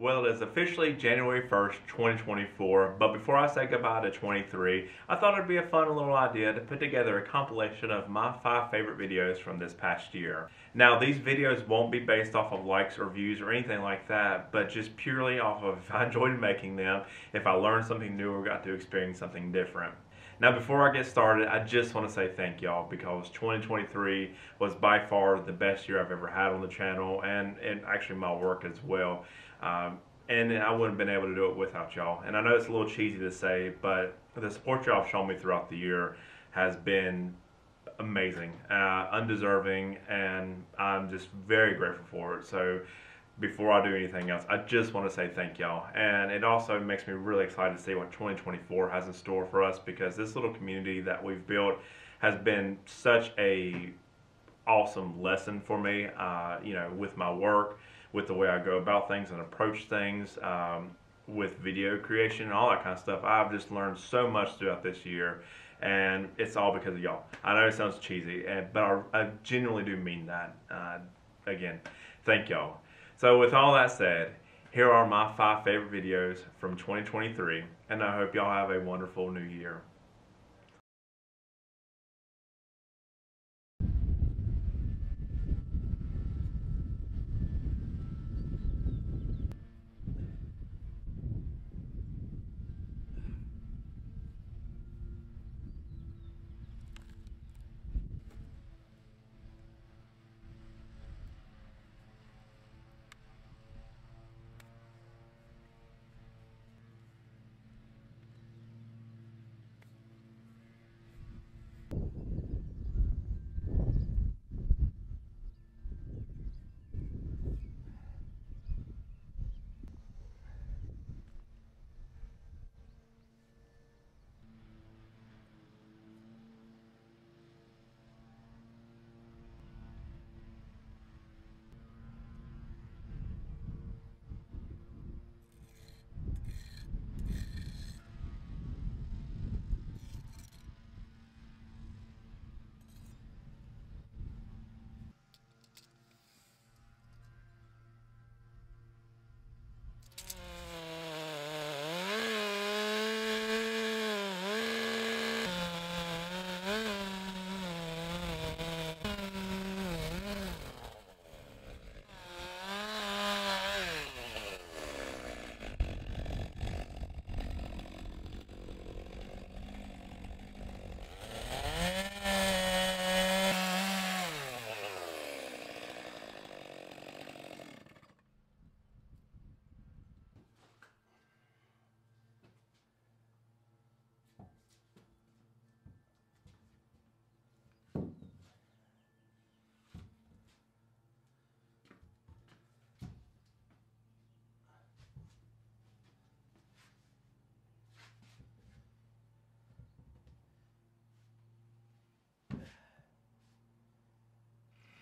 Well, it is officially January 1st, 2024, but before I say goodbye to 23, I thought it'd be a fun little idea to put together a compilation of my five favorite videos from this past year. Now, these videos won't be based off of likes or views or anything like that, but just purely off of if I enjoyed making them, if I learned something new or got to experience something different. Now, before I get started, I just want to say thank y'all because 2023 was by far the best year I've ever had on the channel and, and actually my work as well. Um, and I wouldn't have been able to do it without y'all. And I know it's a little cheesy to say, but the support y'all have shown me throughout the year has been amazing, uh, undeserving, and I'm just very grateful for it. So before I do anything else, I just want to say thank y'all. And it also makes me really excited to see what 2024 has in store for us because this little community that we've built has been such a awesome lesson for me, uh, you know, with my work with the way I go about things and approach things, um, with video creation and all that kind of stuff. I've just learned so much throughout this year, and it's all because of y'all. I know it sounds cheesy, but I, I genuinely do mean that. Uh, again, thank y'all. So, with all that said, here are my five favorite videos from 2023, and I hope y'all have a wonderful new year.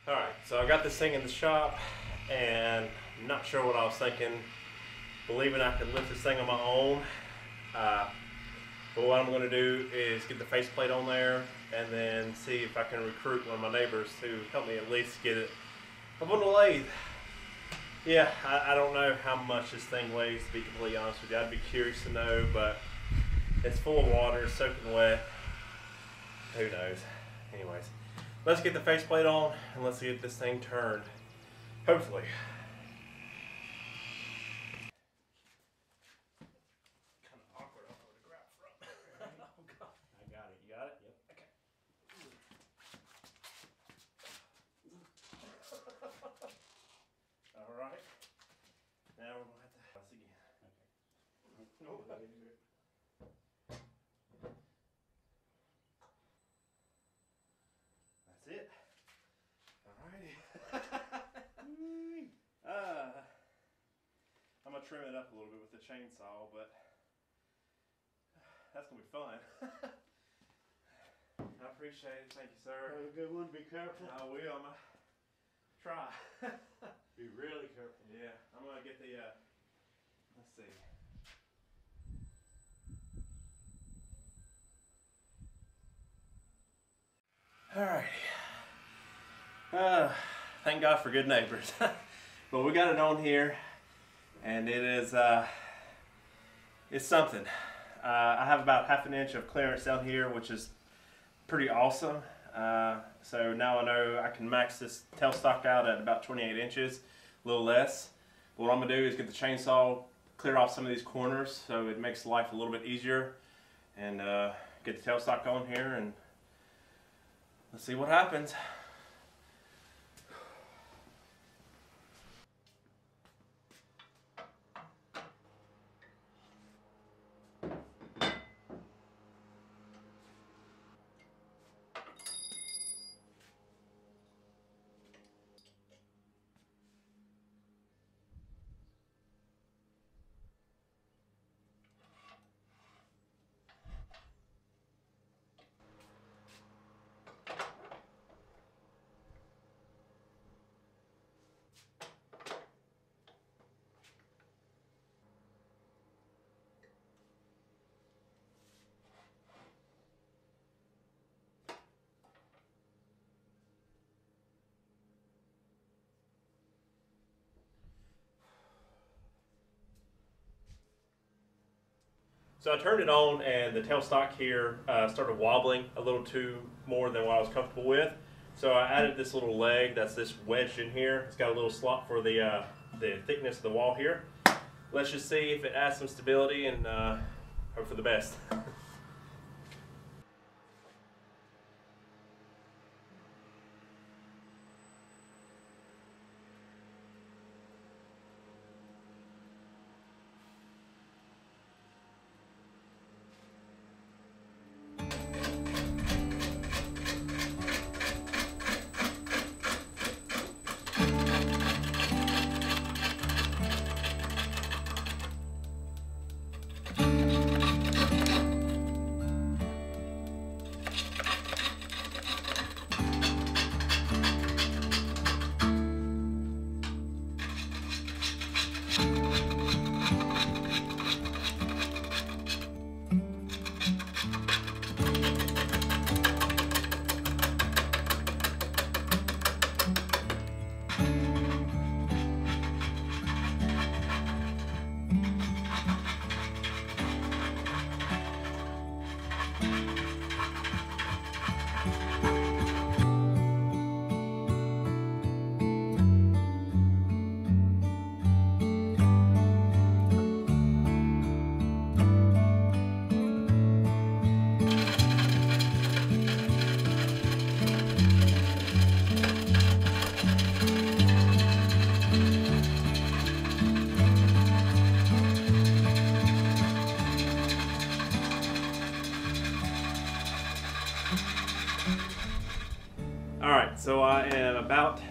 Alright, so I got this thing in the shop and I'm not sure what I was thinking, believing I could lift this thing on my own. Uh, but what I'm going to do is get the faceplate on there and then see if I can recruit one of my neighbors to help me at least get it up on the lathe. Yeah, I, I don't know how much this thing weighs to be completely honest with you. I'd be curious to know, but it's full of water, soaking wet. Who knows? Anyways let's get the faceplate on and let's get this thing turned. Hopefully. trim it up a little bit with the chainsaw, but that's gonna be fun. I appreciate it. Thank you, sir. Have a good one. Be careful. I will. I'm gonna try. be really careful. Yeah, I'm gonna get the. Uh, let's see. All right. Uh, thank God for good neighbors. but we got it on here and it is uh, it's something. Uh, I have about half an inch of clearance down here, which is pretty awesome. Uh, so now I know I can max this tailstock out at about 28 inches, a little less. But what I'm gonna do is get the chainsaw, clear off some of these corners so it makes life a little bit easier and uh, get the tailstock on here and let's see what happens. So I turned it on and the tailstock here uh, started wobbling a little too more than what I was comfortable with. So I added this little leg that's this wedge in here. It's got a little slot for the, uh, the thickness of the wall here. Let's just see if it adds some stability and uh, hope for the best.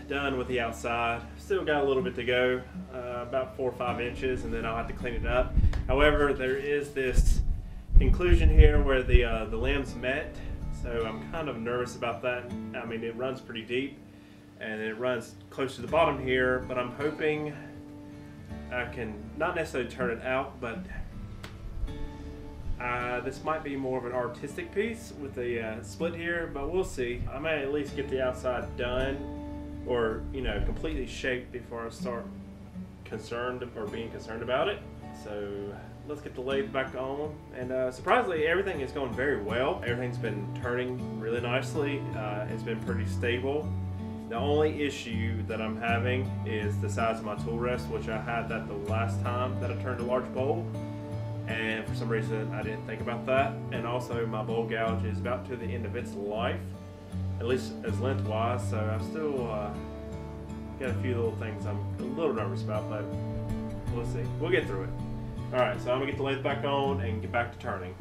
done with the outside. Still got a little bit to go, uh, about four or five inches, and then I'll have to clean it up. However, there is this inclusion here where the uh, the limbs met, so I'm kind of nervous about that. I mean, it runs pretty deep, and it runs close to the bottom here, but I'm hoping I can not necessarily turn it out, but uh, this might be more of an artistic piece with the uh, split here, but we'll see. I may at least get the outside done or, you know, completely shaped before I start concerned or being concerned about it. So let's get the lathe back on. And uh, surprisingly, everything is going very well. Everything's been turning really nicely. Uh, it's been pretty stable. The only issue that I'm having is the size of my tool rest, which I had that the last time that I turned a large bowl and for some reason I didn't think about that. And also my bowl gouge is about to the end of its life, at least as lengthwise. So I'm still uh, got a few little things I'm a little nervous about, but we'll see. We'll get through it. All right, so I'm gonna get the lathe back on and get back to turning.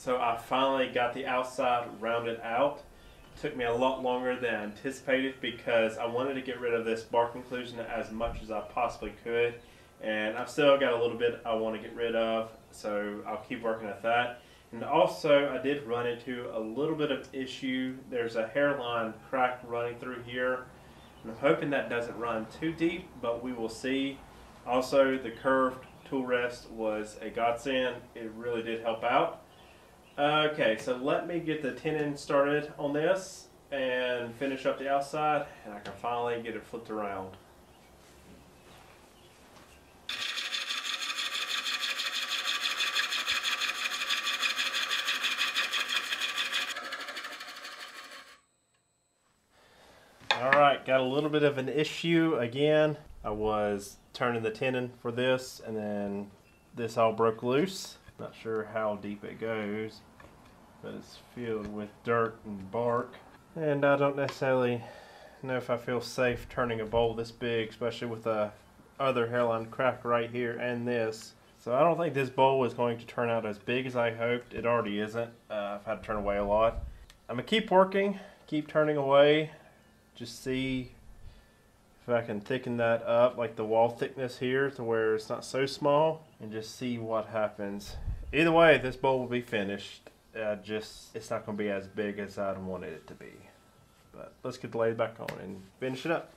So I finally got the outside rounded out. Took me a lot longer than anticipated because I wanted to get rid of this bark inclusion as much as I possibly could. And I've still got a little bit I want to get rid of, so I'll keep working at that. And also, I did run into a little bit of issue. There's a hairline crack running through here. I'm hoping that doesn't run too deep, but we will see. Also, the curved tool rest was a godsend. It really did help out. Okay, so let me get the tenon started on this and finish up the outside, and I can finally get it flipped around. All right, got a little bit of an issue again. I was turning the tenon for this, and then this all broke loose. Not sure how deep it goes, but it's filled with dirt and bark. And I don't necessarily know if I feel safe turning a bowl this big, especially with the other hairline crack right here and this. So I don't think this bowl is going to turn out as big as I hoped. It already isn't. Uh, I've had to turn away a lot. I'm gonna keep working, keep turning away, just see if I can thicken that up like the wall thickness here to where it's not so small and just see what happens. Either way, this bowl will be finished. Uh, just it's not going to be as big as I'd wanted it to be. But let's get the lathe back on and finish it up.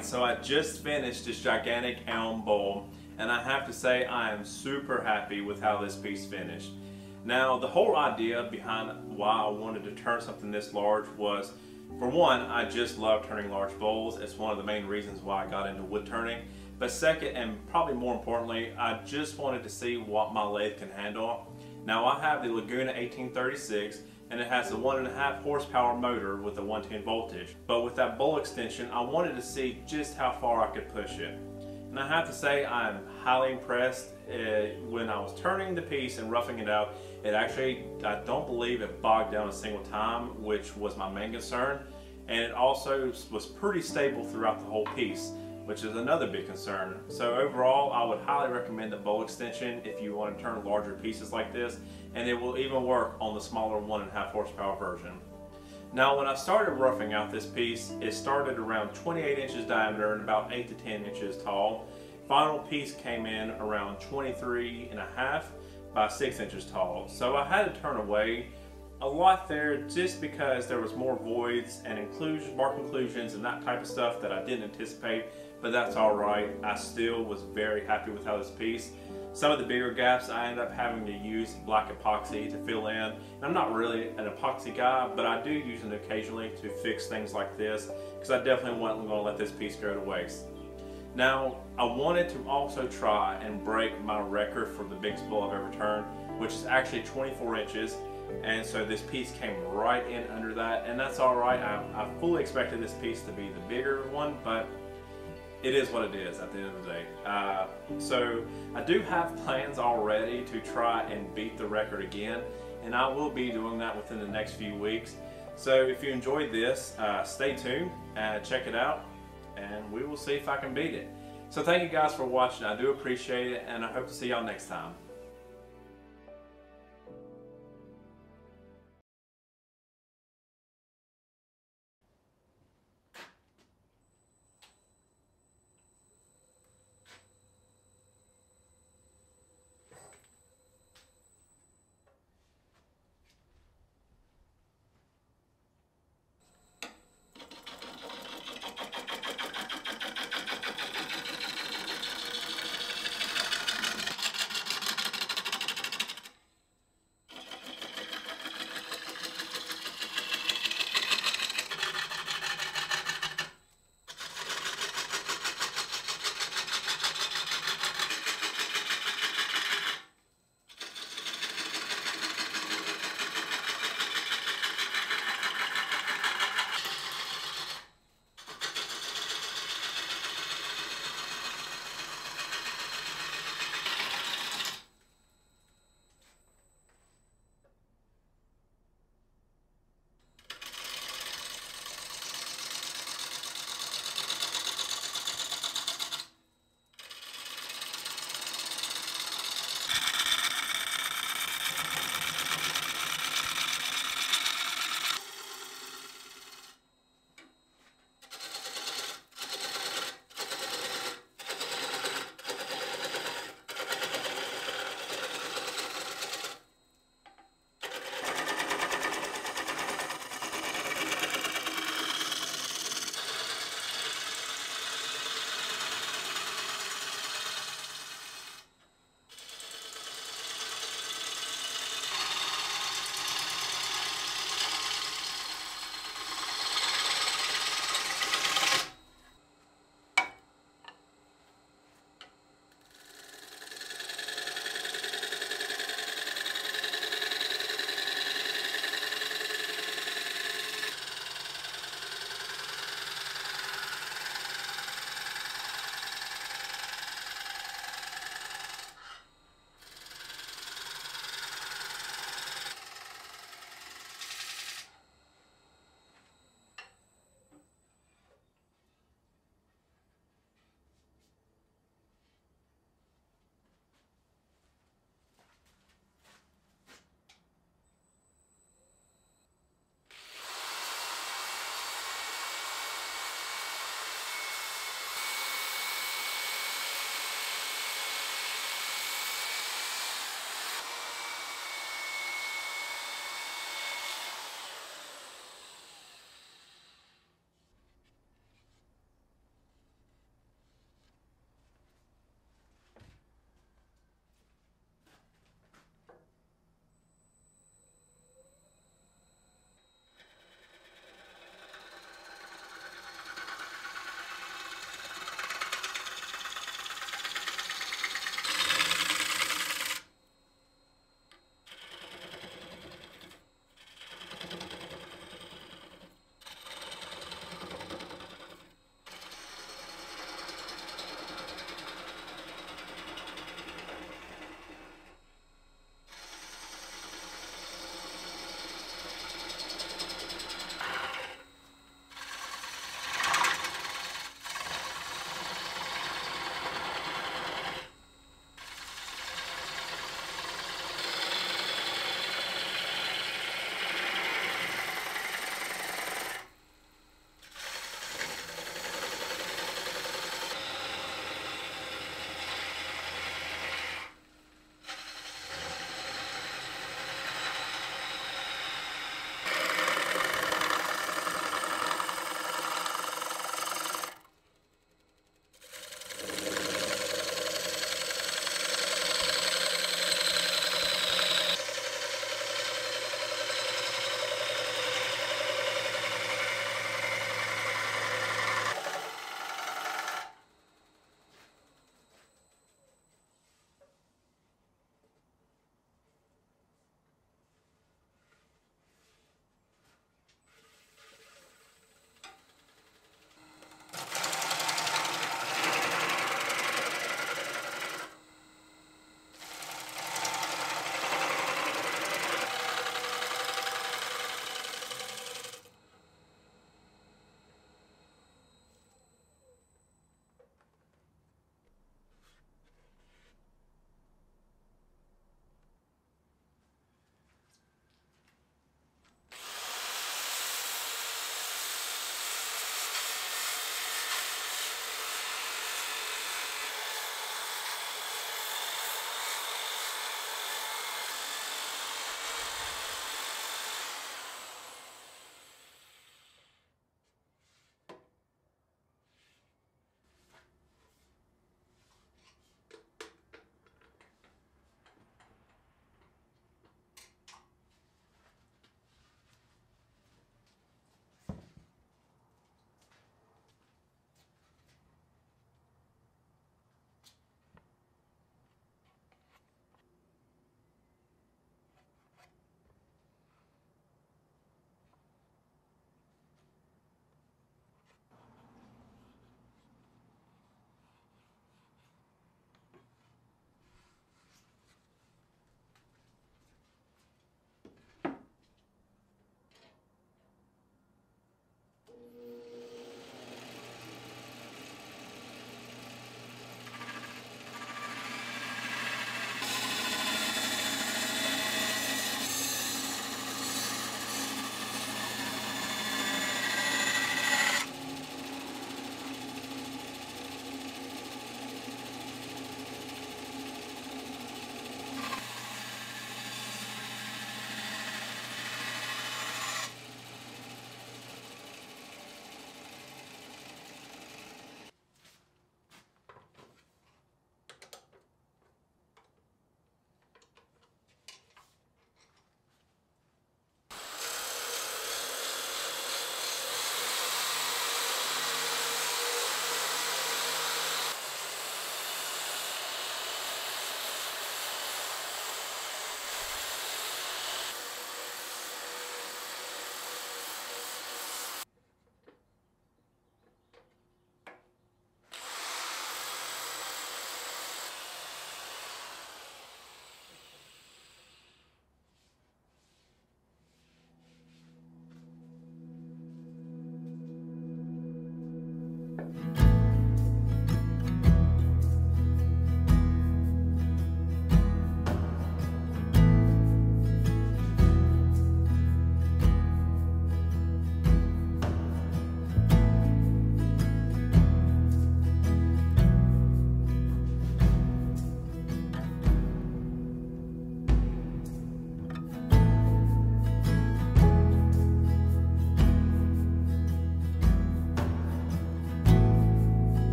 Alright, so I just finished this gigantic elm bowl and I have to say I am super happy with how this piece finished. Now the whole idea behind why I wanted to turn something this large was for one, I just love turning large bowls. It's one of the main reasons why I got into wood turning. But second, and probably more importantly, I just wanted to see what my lathe can handle. Now I have the Laguna 1836 and it has a one and a half horsepower motor with a 110 voltage. But with that bowl extension, I wanted to see just how far I could push it. And I have to say I'm highly impressed. Uh, when I was turning the piece and roughing it out, it actually, I don't believe it bogged down a single time, which was my main concern. And it also was pretty stable throughout the whole piece which is another big concern. So overall, I would highly recommend the bowl extension if you want to turn larger pieces like this, and it will even work on the smaller one and a half horsepower version. Now when I started roughing out this piece, it started around 28 inches diameter and about 8 to 10 inches tall. Final piece came in around 23 and a half by 6 inches tall. So I had to turn away a lot there just because there was more voids and inclusion, mark inclusions and that type of stuff that I didn't anticipate but that's all right. I still was very happy with how this piece. Some of the bigger gaps I end up having to use black epoxy to fill in. And I'm not really an epoxy guy, but I do use it occasionally to fix things like this because I definitely wasn't going to let this piece go to waste. Now, I wanted to also try and break my record for the biggest bowl I've ever turned, which is actually 24 inches. And so this piece came right in under that, and that's all right. I, I fully expected this piece to be the bigger one, but it is what it is at the end of the day. Uh, so I do have plans already to try and beat the record again, and I will be doing that within the next few weeks. So if you enjoyed this, uh, stay tuned, and check it out, and we will see if I can beat it. So thank you guys for watching. I do appreciate it, and I hope to see y'all next time.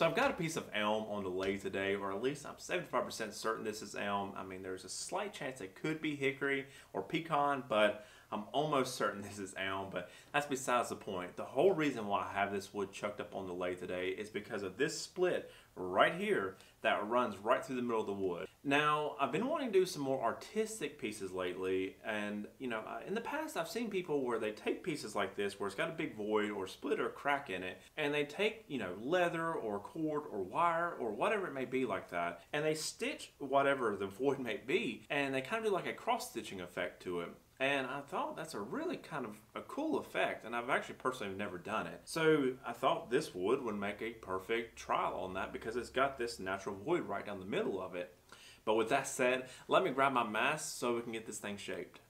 So I've got a piece of elm on the lathe today, or at least I'm 75% certain this is elm. I mean, there's a slight chance it could be hickory or pecan, but I'm almost certain this is elm, but that's besides the point. The whole reason why I have this wood chucked up on the lathe today is because of this split right here that runs right through the middle of the wood. Now, I've been wanting to do some more artistic pieces lately, and you know, in the past I've seen people where they take pieces like this where it's got a big void or split or crack in it, and they take, you know, leather or cord or wire or whatever it may be like that, and they stitch whatever the void may be, and they kind of do like a cross stitching effect to it. And I thought that's a really kind of a cool effect, and I've actually personally never done it. So I thought this wood would make a perfect trial on that because it's got this natural void right down the middle of it. But with that said, let me grab my mask so we can get this thing shaped.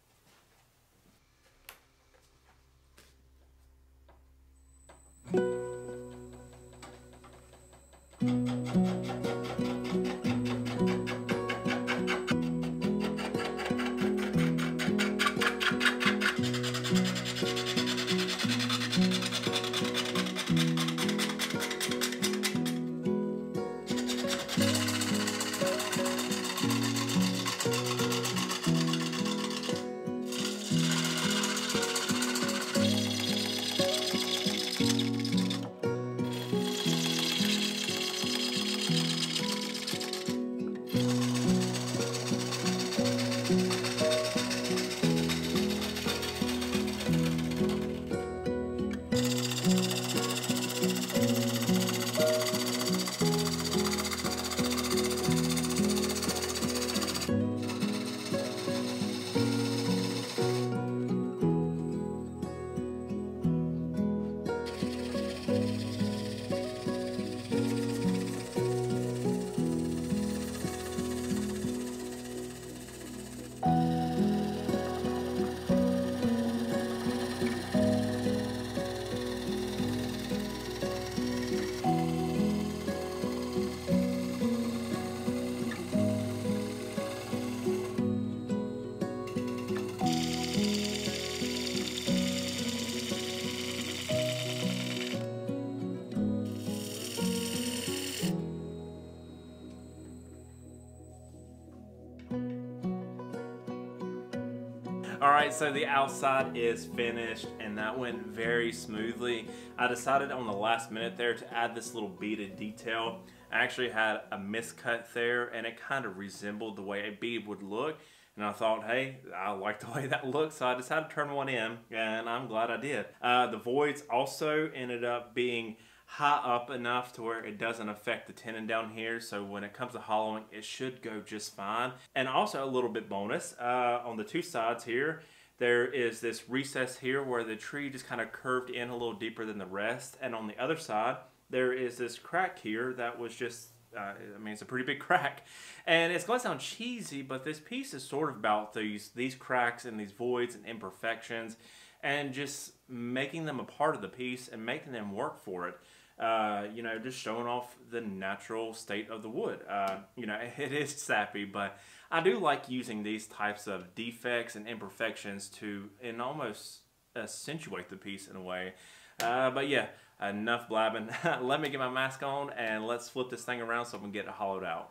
Right, so the outside is finished and that went very smoothly. I decided on the last minute there to add this little beaded detail. I actually had a miscut there and it kind of resembled the way a bead would look. And I thought, hey, I like the way that looks, so I decided to turn one in, and I'm glad I did. Uh, the voids also ended up being high up enough to where it doesn't affect the tenon down here. So when it comes to hollowing it should go just fine. And also a little bit bonus uh, on the two sides here there is this recess here where the tree just kind of curved in a little deeper than the rest. And on the other side there is this crack here that was just uh, I mean, it's a pretty big crack, and it's going to sound cheesy, but this piece is sort of about these these cracks and these voids and imperfections, and just making them a part of the piece and making them work for it. Uh, you know, just showing off the natural state of the wood. Uh, you know, it is sappy, but I do like using these types of defects and imperfections to and almost accentuate the piece in a way. Uh, but yeah, enough blabbing. Let me get my mask on and let's flip this thing around so I can get it hollowed out.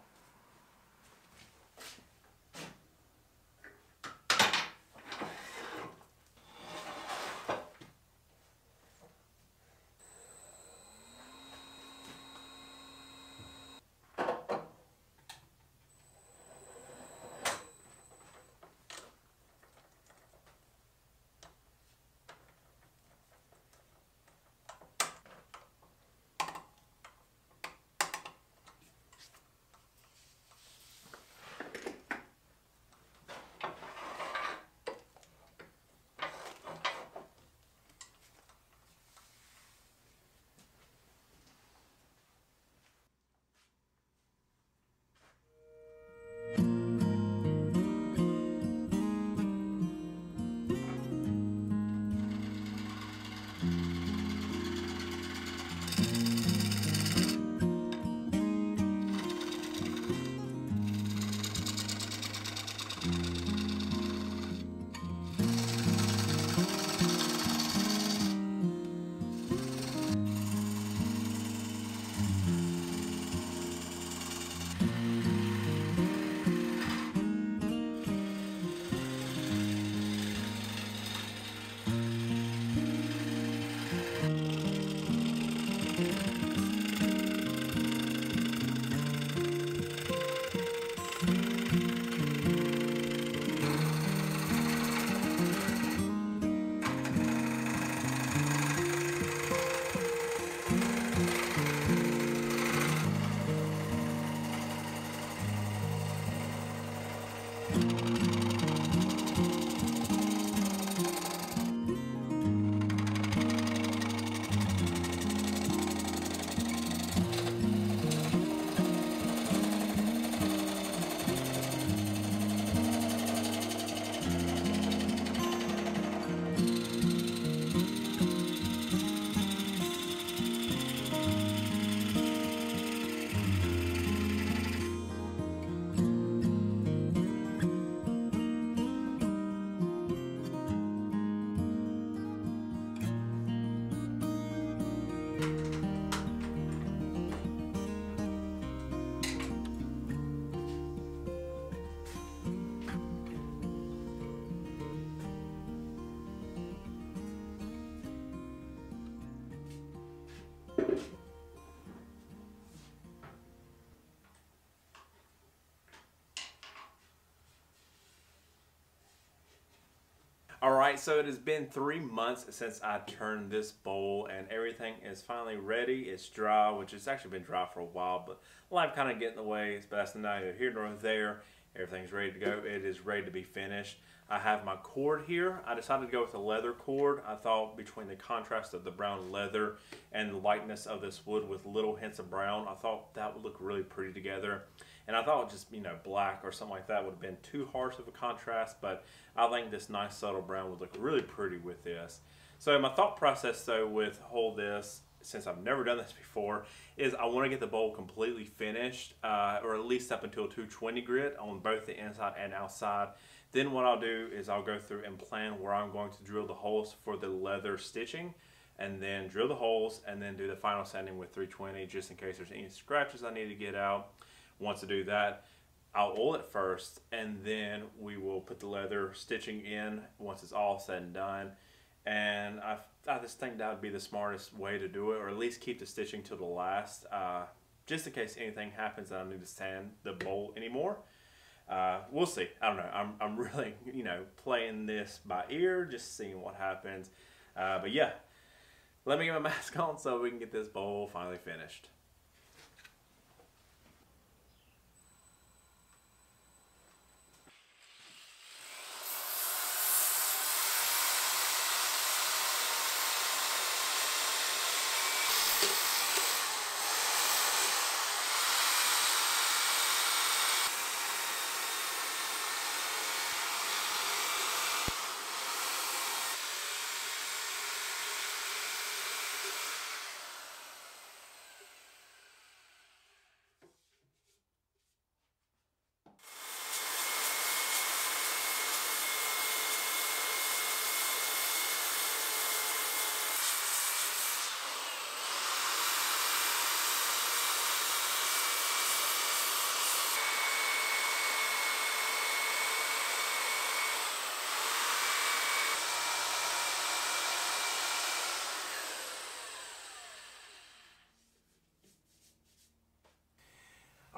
All right, so it has been three months since I turned this bowl, and everything is finally ready. It's dry, which has actually been dry for a while, but life kind of get in the way. But that's neither here nor there. Everything's ready to go. It is ready to be finished. I have my cord here. I decided to go with a leather cord. I thought between the contrast of the brown leather and the lightness of this wood with little hints of brown, I thought that would look really pretty together. And I thought just, you know, black or something like that would have been too harsh of a contrast, but I think this nice subtle brown would look really pretty with this. So my thought process though with hold this, since I've never done this before, is I want to get the bowl completely finished, uh, or at least up until 220 grit on both the inside and outside. Then what I'll do is I'll go through and plan where I'm going to drill the holes for the leather stitching and then drill the holes and then do the final sanding with 320 just in case there's any scratches I need to get out. Once I do that, I'll oil it first and then we will put the leather stitching in once it's all said and done. And I, I just think that would be the smartest way to do it, or at least keep the stitching till the last, uh, just in case anything happens that I need to sand the bowl anymore. Uh, we'll see. I don't know. I'm, I'm really, you know, playing this by ear, just seeing what happens. Uh, but yeah, let me get my mask on so we can get this bowl finally finished.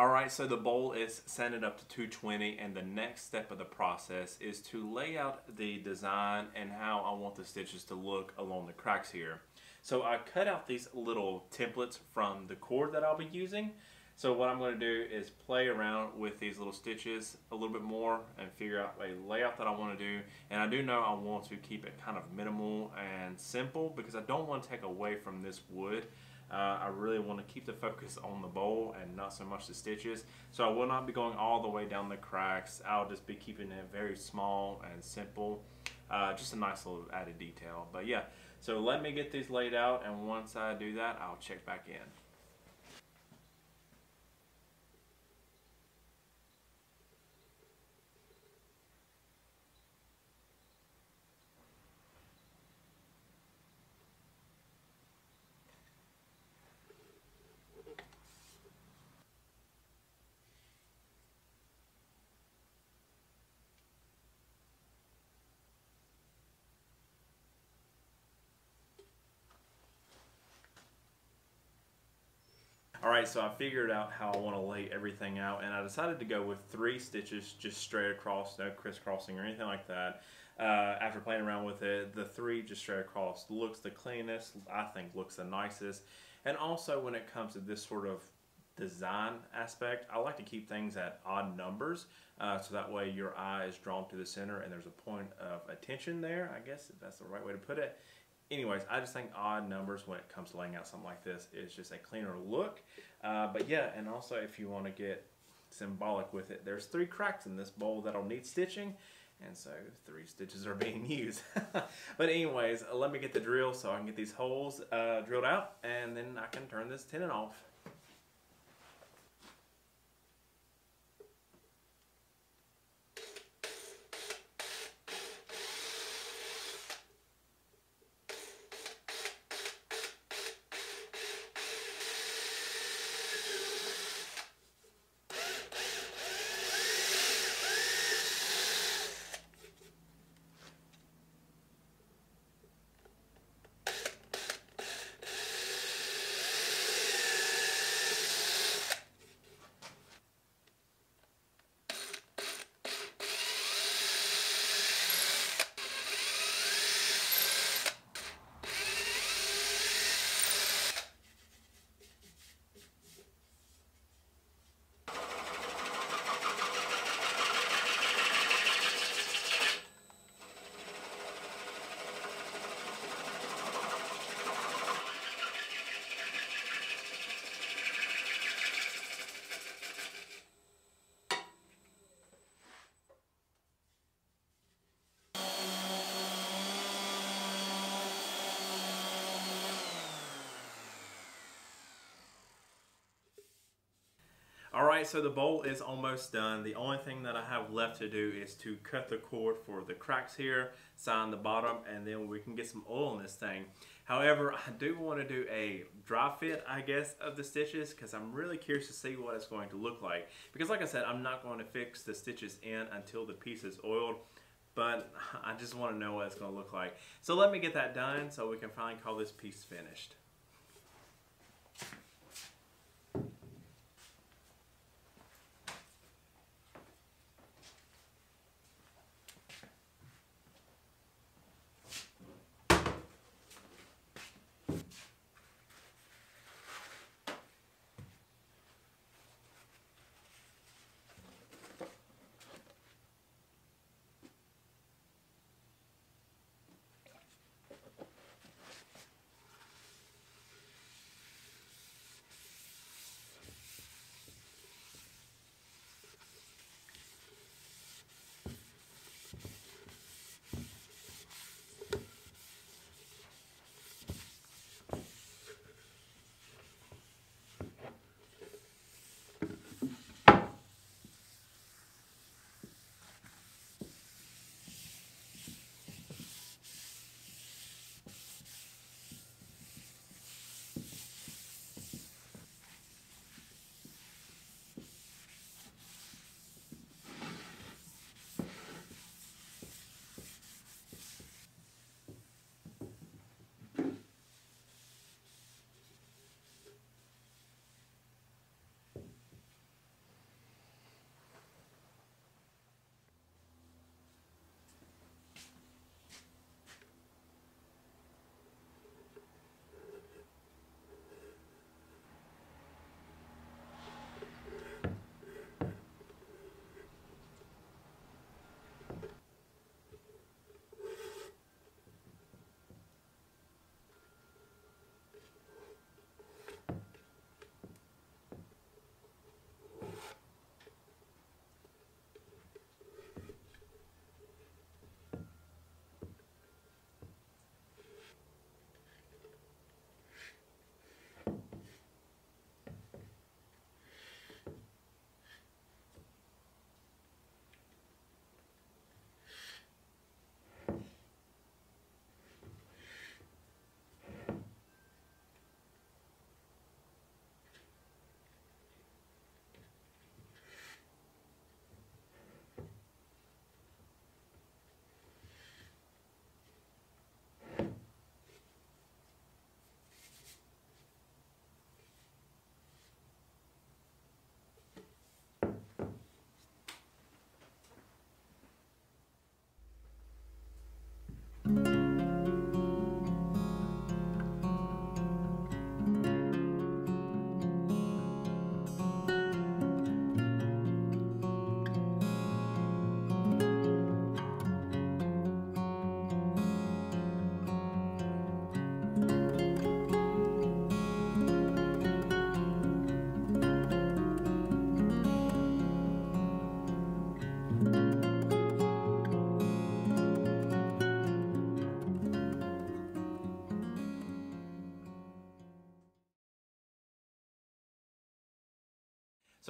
All right, so the bowl is sanded up to 220 and the next step of the process is to lay out the design and how I want the stitches to look along the cracks here. So I cut out these little templates from the cord that I'll be using. So what I'm going to do is play around with these little stitches a little bit more and figure out a layout that I want to do. And I do know I want to keep it kind of minimal and simple because I don't want to take away from this wood. Uh, I really want to keep the focus on the bowl and not so much the stitches. So I will not be going all the way down the cracks. I'll just be keeping it very small and simple. Uh, just a nice little added detail. But yeah, so let me get these laid out and once I do that, I'll check back in. All right, so I figured out how I want to lay everything out, and I decided to go with three stitches just straight across, no crisscrossing or anything like that. Uh, after playing around with it, the three just straight across looks the cleanest, I think looks the nicest. And also when it comes to this sort of design aspect, I like to keep things at odd numbers uh, so that way your eye is drawn to the center and there's a point of attention there, I guess if that's the right way to put it anyways, I just think odd numbers when it comes to laying out something like this is just a cleaner look. Uh, but yeah, and also if you want to get symbolic with it, there's three cracks in this bowl that'll need stitching. And so three stitches are being used. but anyways, let me get the drill so I can get these holes uh, drilled out and then I can turn this tenon off. Right, so the bowl is almost done. The only thing that I have left to do is to cut the cord for the cracks here, sign the bottom, and then we can get some oil in this thing. However, I do want to do a dry fit, I guess, of the stitches because I'm really curious to see what it's going to look like. Because like I said, I'm not going to fix the stitches in until the piece is oiled but I just want to know what it's going to look like. So let me get that done so we can finally call this piece finished.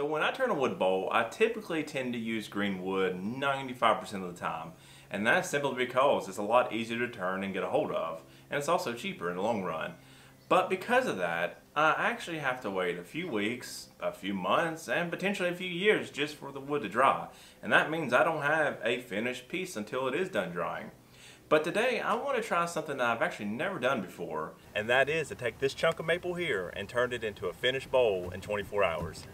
So when I turn a wood bowl, I typically tend to use green wood 95% of the time. And that's simply because it's a lot easier to turn and get a hold of. And it's also cheaper in the long run. But because of that, I actually have to wait a few weeks, a few months, and potentially a few years just for the wood to dry. And that means I don't have a finished piece until it is done drying. But today I want to try something that I've actually never done before. And that is to take this chunk of maple here and turn it into a finished bowl in 24 hours.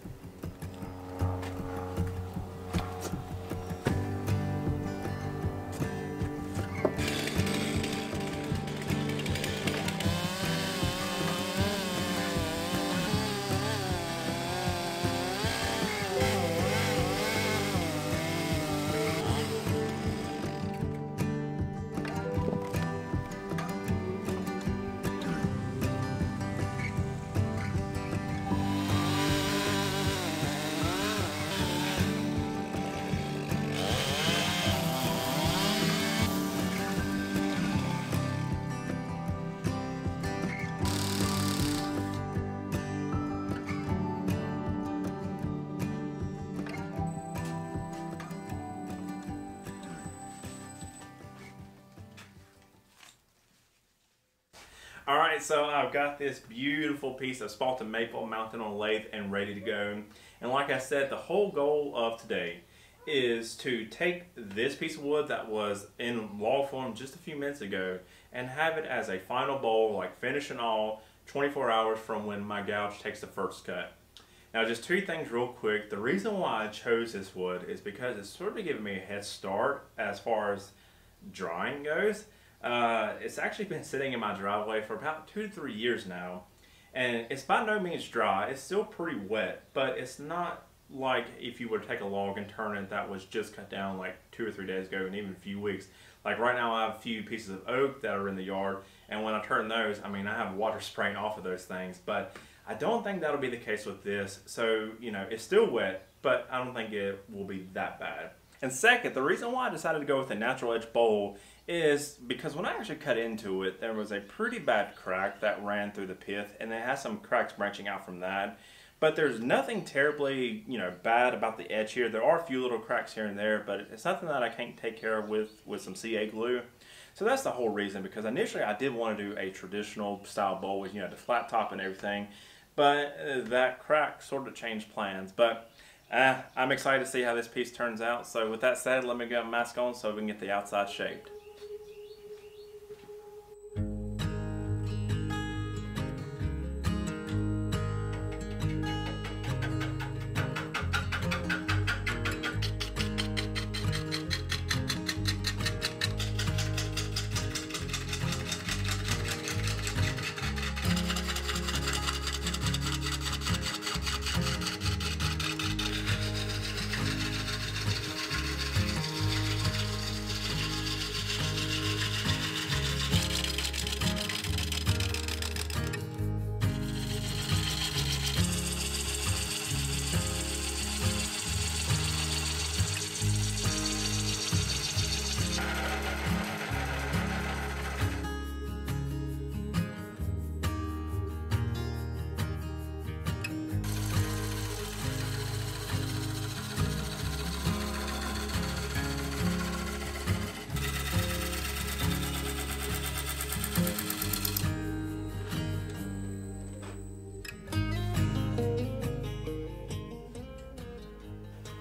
This beautiful piece of spalted maple mounted on a lathe and ready to go. And like I said, the whole goal of today is to take this piece of wood that was in log form just a few minutes ago and have it as a final bowl, like finish and all, 24 hours from when my gouge takes the first cut. Now just two things real quick. The reason why I chose this wood is because it's sort of giving me a head start as far as drying goes. Uh, it's actually been sitting in my driveway for about two to three years now. And it's by no means dry. It's still pretty wet, but it's not like if you were to take a log and turn it that was just cut down like two or three days ago and even a few weeks. Like right now I have a few pieces of oak that are in the yard and when I turn those, I mean I have water spraying off of those things, but I don't think that'll be the case with this. So, you know, it's still wet, but I don't think it will be that bad. And second, the reason why I decided to go with a natural edge bowl is because when I actually cut into it, there was a pretty bad crack that ran through the pith, and it has some cracks branching out from that. But there's nothing terribly, you know, bad about the edge here. There are a few little cracks here and there, but it's nothing that I can't take care of with, with some CA glue. So that's the whole reason, because initially I did want to do a traditional style bowl with, you know, the flat top and everything, but uh, that crack sort of changed plans. But uh, I'm excited to see how this piece turns out. So with that said, let me get my mask on so we can get the outside shaped.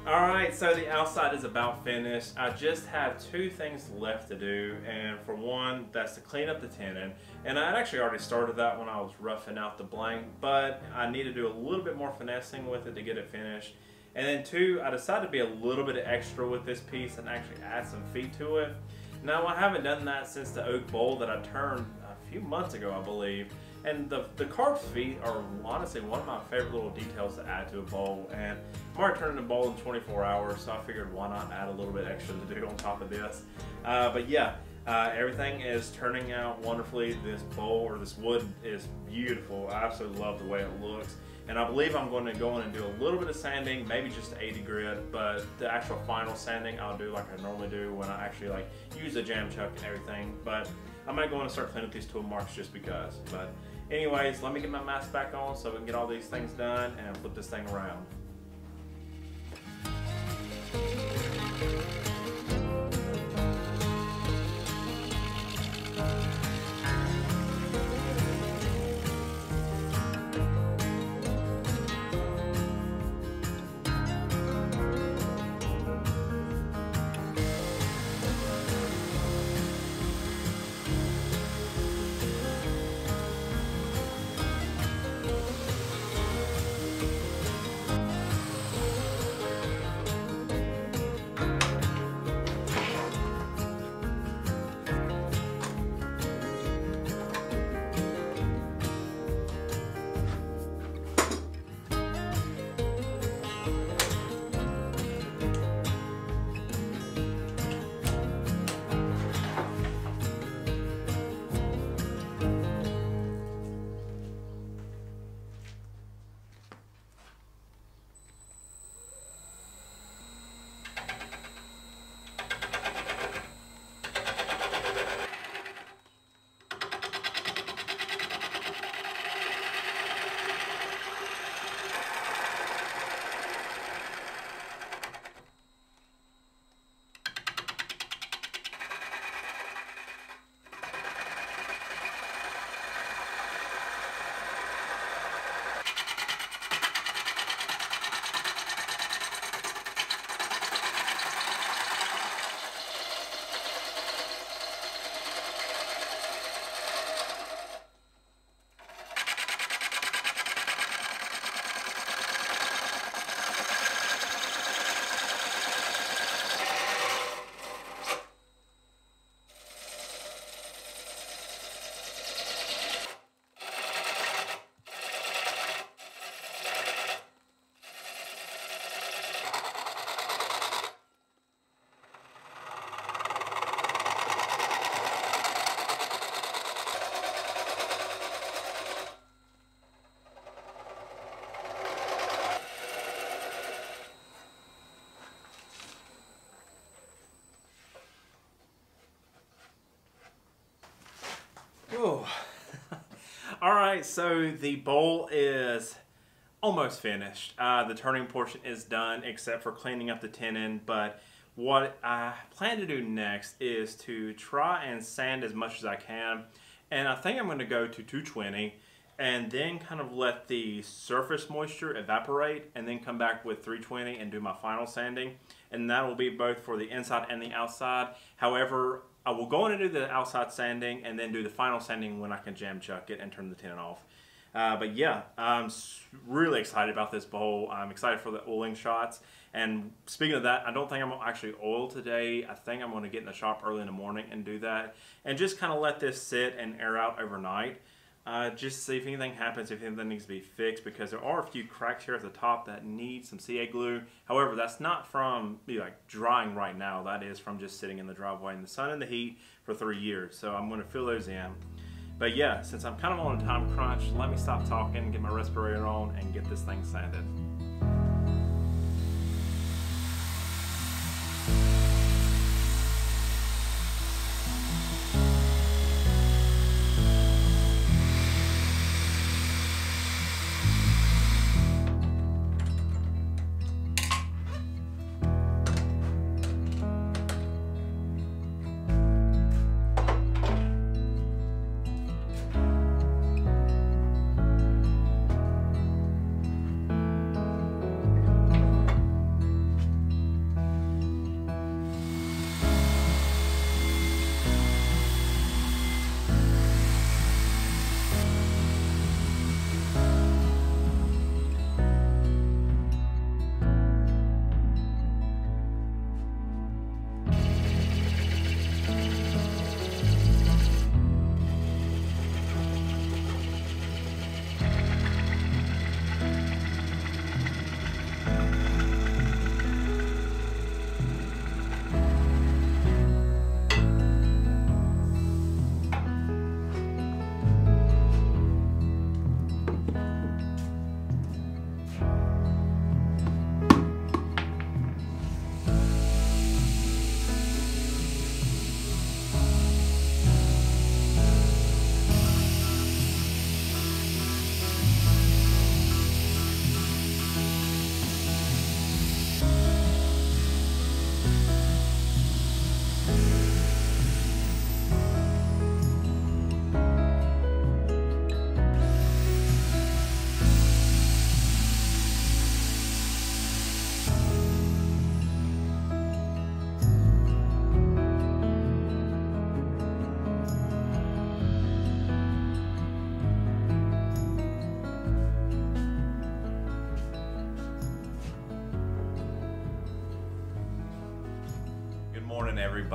Alright, so the outside is about finished. I just have two things left to do, and for one, that's to clean up the tenon. And I actually already started that when I was roughing out the blank, but I need to do a little bit more finessing with it to get it finished. And then two, I decided to be a little bit extra with this piece and actually add some feet to it. Now, I haven't done that since the oak bowl that I turned a few months ago, I believe. And the, the carved feet are honestly one of my favorite little details to add to a bowl. And I'm already turning the bowl in 24 hours, so I figured why not add a little bit extra to do on top of this. Uh, but yeah, uh, everything is turning out wonderfully. This bowl or this wood is beautiful. I absolutely love the way it looks. And I believe I'm going to go in and do a little bit of sanding, maybe just 80 grit, but the actual final sanding I'll do like I normally do when I actually like use the jam chuck and everything. But I might go in and start cleaning up these tool marks just because. But anyways, let me get my mask back on so we can get all these things done and flip this thing around. Right, so the bowl is almost finished. Uh, the turning portion is done except for cleaning up the tenon, but what I plan to do next is to try and sand as much as I can. And I think I'm going to go to 220 and then kind of let the surface moisture evaporate and then come back with 320 and do my final sanding. And that will be both for the inside and the outside. However, I will go in and do the outside sanding and then do the final sanding when I can jam chuck it and turn the tenon off. Uh, but yeah, I'm really excited about this bowl. I'm excited for the oiling shots. And speaking of that, I don't think I'm actually oil today. I think I'm going to get in the shop early in the morning and do that. And just kind of let this sit and air out overnight. Uh, just see if anything happens, if anything needs to be fixed, because there are a few cracks here at the top that need some CA glue. However, that's not from like drying right now. That is from just sitting in the driveway in the sun and the heat for three years. So I'm going to fill those in. But yeah, since I'm kind of on a time crunch, let me stop talking, get my respirator on, and get this thing sanded.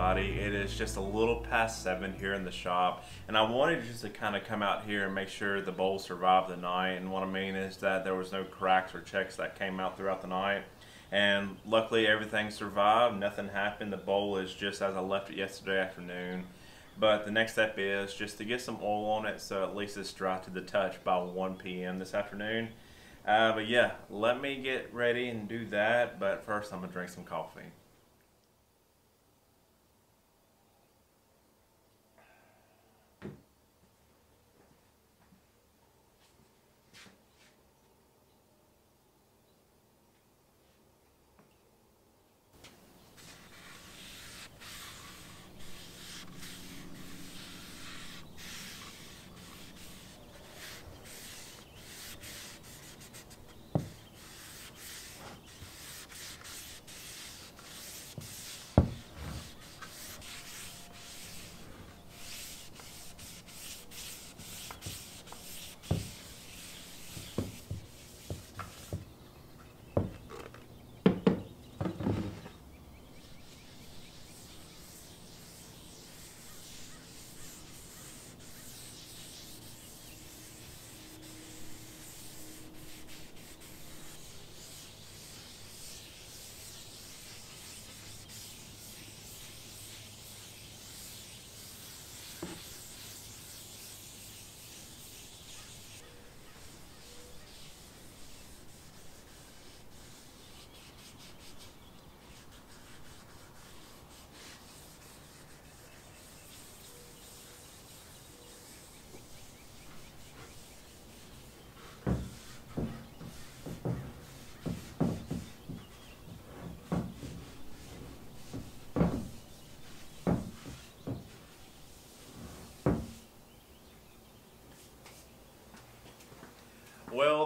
Everybody. It is just a little past seven here in the shop, and I wanted just to kind of come out here and make sure the bowl survived the night. And what I mean is that there was no cracks or checks that came out throughout the night. And luckily, everything survived. Nothing happened. The bowl is just as I left it yesterday afternoon. But the next step is just to get some oil on it so at least it's dry to the touch by 1 p.m. this afternoon. Uh, but yeah, let me get ready and do that. But first, I'm going to drink some coffee.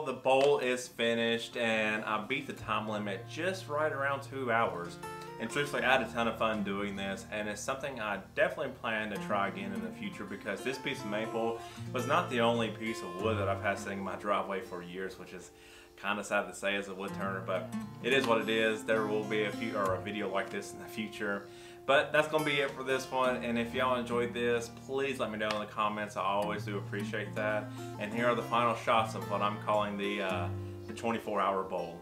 The bowl is finished and I beat the time limit just right around two hours. And truthfully, I had a ton of fun doing this, and it's something I definitely plan to try again in the future because this piece of maple was not the only piece of wood that I've had sitting in my driveway for years, which is kind of sad to say as a wood turner, but it is what it is. There will be a few or a video like this in the future. But that's going to be it for this one. And if y'all enjoyed this, please let me know in the comments. I always do appreciate that. And here are the final shots of what I'm calling the, uh, the 24 hour bowl.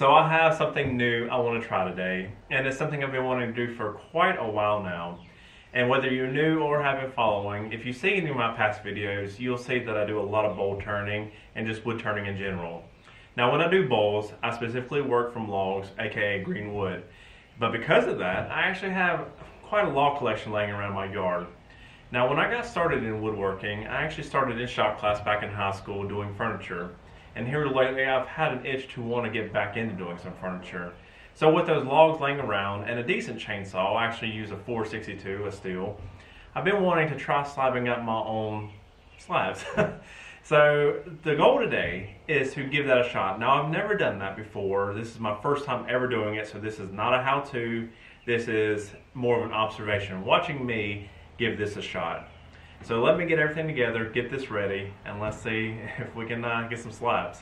So I have something new I want to try today, and it's something I've been wanting to do for quite a while now. And whether you're new or have been following, if you see any of my past videos, you'll see that I do a lot of bowl turning and just wood turning in general. Now when I do bowls, I specifically work from logs, aka green wood. But because of that, I actually have quite a log collection laying around my yard. Now when I got started in woodworking, I actually started in shop class back in high school doing furniture. And here lately I've had an itch to want to get back into doing some furniture. So with those logs laying around and a decent chainsaw, I actually use a 462, a Stihl. I've been wanting to try slabbing up my own slabs. so the goal today is to give that a shot. Now I've never done that before. This is my first time ever doing it, so this is not a how-to. This is more of an observation, watching me give this a shot. So let me get everything together, get this ready, and let's see if we can uh, get some slabs.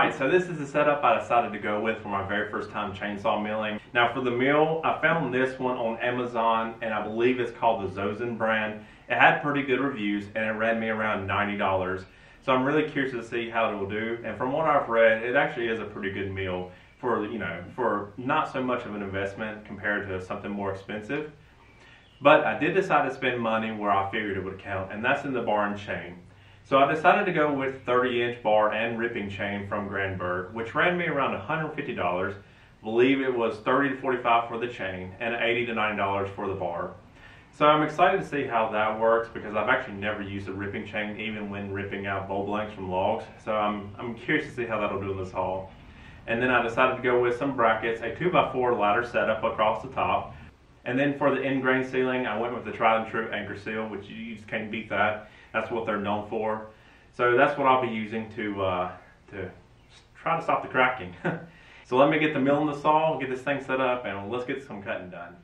All right, so this is the setup I decided to go with for my very first time chainsaw milling. Now for the mill, I found this one on Amazon and I believe it's called the Zozen brand. It had pretty good reviews and it ran me around $90. So I'm really curious to see how it will do. And from what I've read, it actually is a pretty good mill for, you know, for not so much of an investment compared to something more expensive. But I did decide to spend money where I figured it would count, and that's in the bar and chain. So I decided to go with 30 inch bar and ripping chain from Granberg, which ran me around $150. believe it was 30 to 45 for the chain and 80 to 90 dollars for the bar. So I'm excited to see how that works because I've actually never used a ripping chain even when ripping out bowl blanks from logs. So I'm, I'm curious to see how that'll do in this haul. And then I decided to go with some brackets, a 2x4 ladder setup across the top. And then for the end grain sealing, I went with the tried and true Anchorseal, which you just can't beat that. That's what they're known for. So that's what I'll be using to, uh, to try to stop the cracking. so let me get the mill and the saw, get this thing set up, and let's get some cutting done.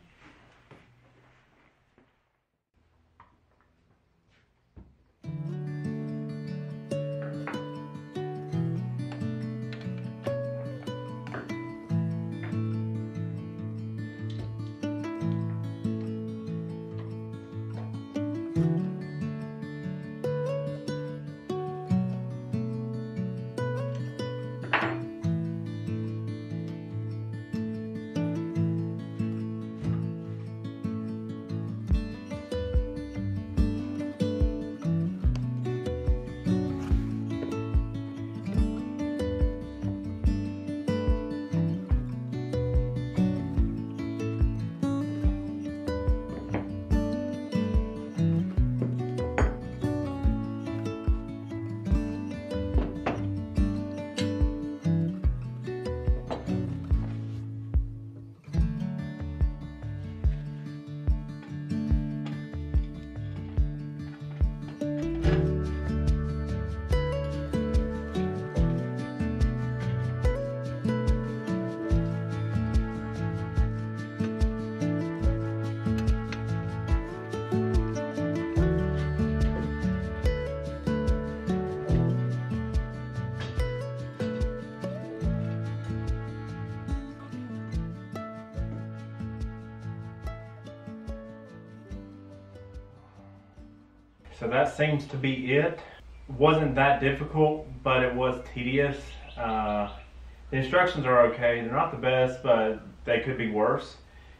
That seems to be it. Wasn't that difficult, but it was tedious. Uh, the instructions are okay. They're not the best, but they could be worse.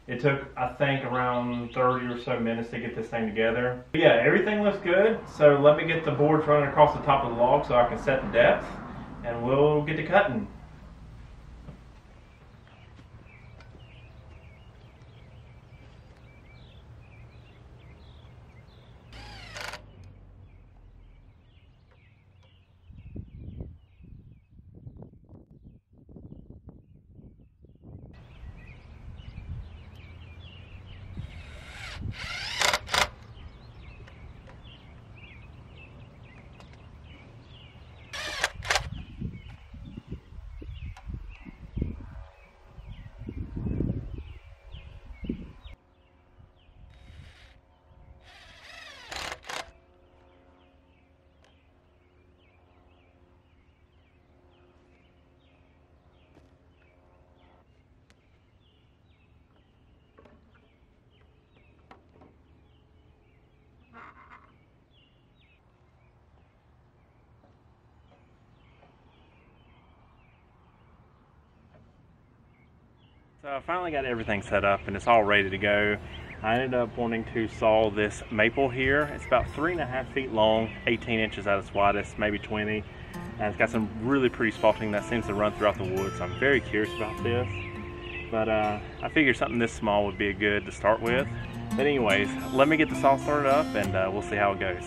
It took, I think, around 30 or so minutes to get this thing together. But yeah, everything looks good. So let me get the boards running across the top of the log so I can set the depth, and we'll get to cutting. I finally got everything set up and it's all ready to go. I ended up wanting to saw this maple here. It's about three and a half feet long, 18 inches at its widest, maybe 20. And it's got some really pretty spalting that seems to run throughout the woods. I'm very curious about this. But uh, I figured something this small would be good to start with. But anyways, let me get the saw started up and uh, we'll see how it goes.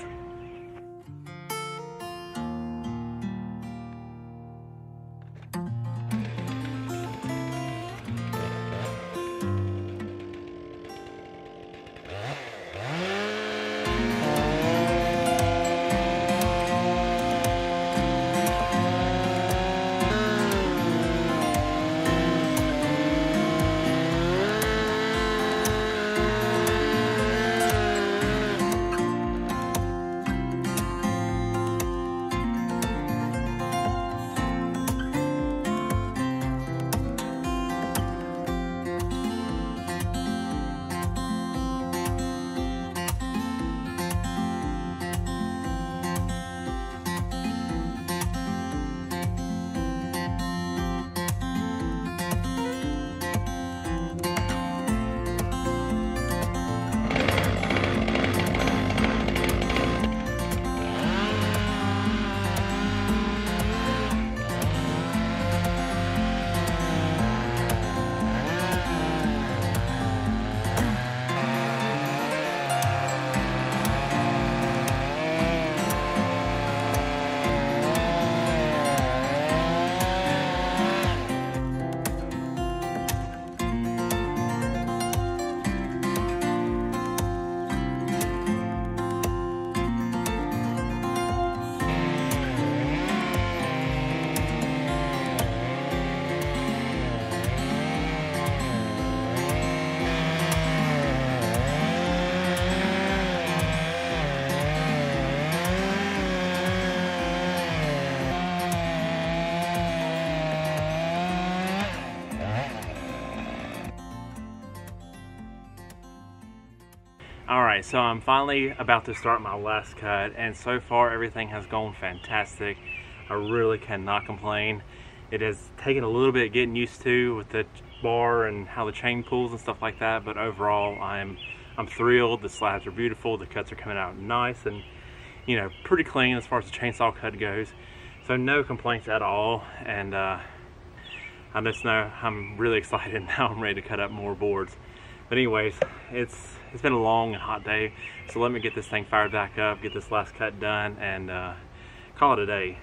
Right, so I'm finally about to start my last cut, and so far everything has gone fantastic. I really cannot complain. It has taken a little bit getting used to with the bar and how the chain pulls and stuff like that, but overall I'm I'm thrilled. The slabs are beautiful, the cuts are coming out nice and you know pretty clean as far as the chainsaw cut goes. So no complaints at all, and uh, I just know I'm really excited now. I'm ready to cut up more boards. But anyways, it's it's been a long and hot day, so let me get this thing fired back up, get this last cut done, and uh, call it a day.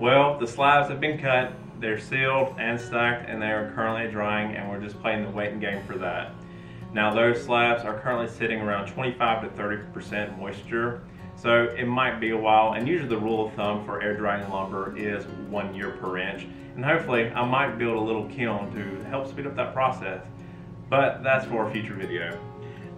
Well, the slabs have been cut, they're sealed and stacked, and they are currently drying, and we're just playing the waiting game for that. Now, those slabs are currently sitting around 25 to 30% moisture, so it might be a while. And usually, the rule of thumb for air drying lumber is one year per inch. And hopefully, I might build a little kiln to help speed up that process, but that's for a future video.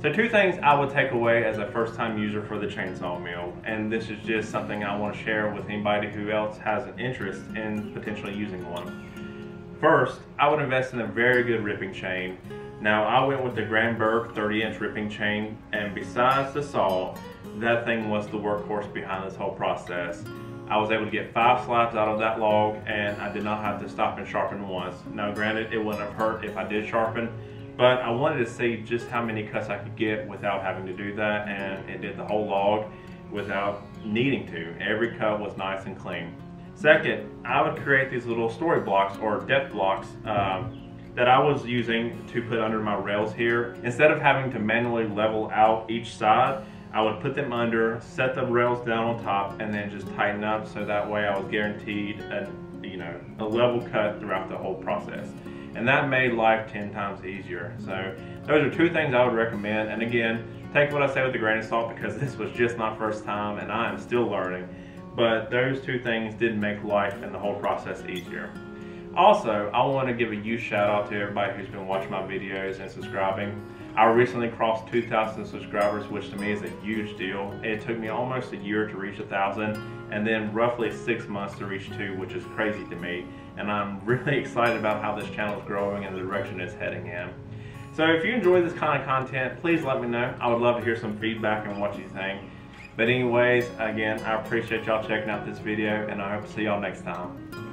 So two things I would take away as a first time user for the chainsaw mill, and this is just something I want to share with anybody who else has an interest in potentially using one. First, I would invest in a very good ripping chain. Now I went with the Granberg 30 inch ripping chain, and besides the saw, that thing was the workhorse behind this whole process. I was able to get five slabs out of that log and I did not have to stop and sharpen once. Now granted, it wouldn't have hurt if I did sharpen, but I wanted to see just how many cuts I could get without having to do that and it did the whole log without needing to. Every cut was nice and clean. Second, I would create these little story blocks or depth blocks um, that I was using to put under my rails here. Instead of having to manually level out each side, I would put them under, set the rails down on top, and then just tighten up so that way I was guaranteed a, you know, a level cut throughout the whole process and that made life 10 times easier. So those are two things I would recommend. And again, take what I say with a grain of salt because this was just my first time and I am still learning. But those two things did make life and the whole process easier. Also, I want to give a huge shout out to everybody who's been watching my videos and subscribing. I recently crossed 2,000 subscribers, which to me is a huge deal. It took me almost a year to reach a thousand, and then roughly six months to reach two, which is crazy to me. And I'm really excited about how this channel is growing and the direction it's heading in. So if you enjoy this kind of content, please let me know. I would love to hear some feedback and what you think. But anyways, again, I appreciate y'all checking out this video, and I hope to see y'all next time.